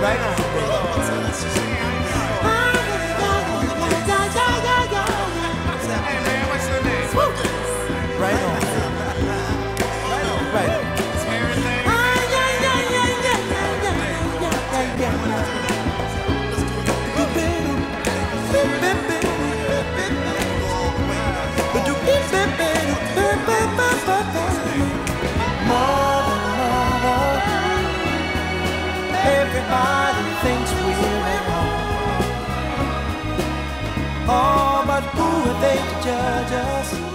Right on, bro. everybody thinks we're at home. Oh, but who are they to judge us?